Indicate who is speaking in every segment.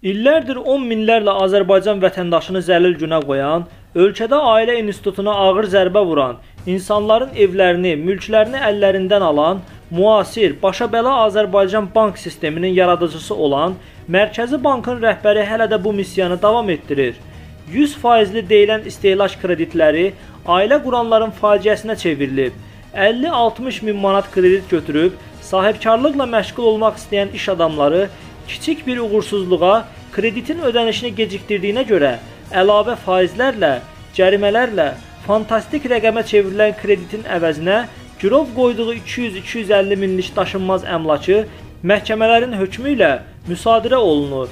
Speaker 1: İllərdir 10 minlərlə Azərbaycan vətəndaşını zəlil günə qoyan, ölkədə ailə institutuna ağır zərbə vuran, insanların evlərini, mülklərini əllərindən alan, müasir, başa bəla Azərbaycan bank sisteminin yaradıcısı olan Mərkəzi Bankın rəhbəri hələ də bu missiyanı davam etdirir. 100 faizli deyilən istehlak kreditləri ailə quranların faciəsinə çevrilib. 50-60 min manat kredit götürüb sahibkarlıqla məşğul olmaq istəyən iş adamları kiçik bir uğursuzluğa kreditin ödənişini gecikdirdiyinə görə əlavə faizlərlə, cərimələrlə fantastik rəqəmə çevrilən kreditin əvəzinə girov qoyduğu 200-250 minlik daşınmaz əmlakı məhkəmələrin hökmü ilə müsadirə olunur.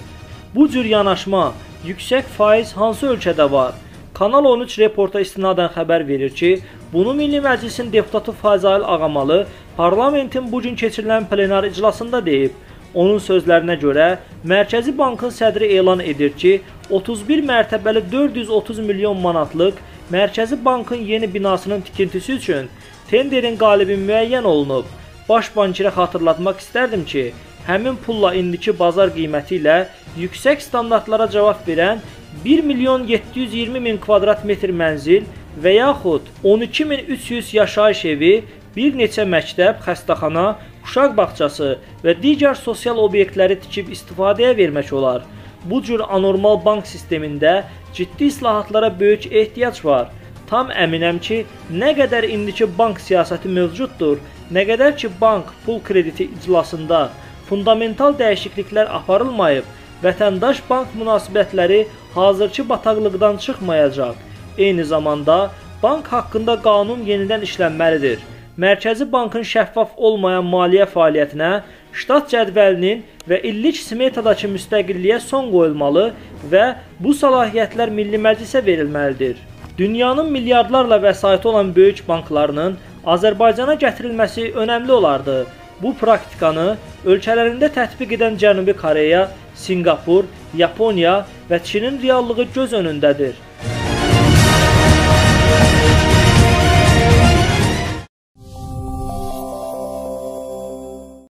Speaker 1: Bu cür yanaşma, yüksək faiz hansı ölkədə var? Kanal 13 reporta istinadən xəbər verir ki, bunu Milli Məclisin deputatı Fazail Ağamalı parlamentin bu gün keçirilən plenar iclasında deyib. Onun sözlərinə görə, Mərkəzi Bankın sədri elan edir ki, 31 mərtəbəli 430 milyon manatlıq Mərkəzi Bankın yeni binasının tikintisi üçün tenderin qalibi müəyyən olunub. Baş bankirə xatırlatmaq istərdim ki, həmin pulla indiki bazar qiyməti ilə yüksək standartlara cavab verən 1 milyon 720 min kvadrat metr mənzil və yaxud 12300 yaşayış evi, bir neçə məktəb, xəstəxana, uşaq bağçası və digər sosial obyektləri tikib istifadəyə vermək olar. Bu cür anormal bank sistemində ciddi islahatlara böyük ehtiyac var. Tam əminəm ki, nə qədər indiki bank siyasəti mövcuddur, nə qədər ki bank pul krediti iclasında fundamental dəyişikliklər aparılmayıb, vətəndaş bank münasibətləri hazırki bataqlıqdan çıxmayacaq. Eyni zamanda bank haqqında qanun yenidən işlənməlidir. Mərkəzi Bankın şəffaf olmayan maliyyə fəaliyyətinə, ştat cədvəlinin və illik smetadakı müstəqilliyə son qoyulmalı və bu səlahiyyətlər Milli Məclisə verilməlidir. Dünyanın milyardlarla vəsaiti olan böyük banklarının Azərbaycana gətirilməsi önəmli olardı. Bu praktikanı ölkələrində tətbiq edən Cənubi Koreya, Sinqapur, Yaponiya və Çinin reallığı göz önündədir.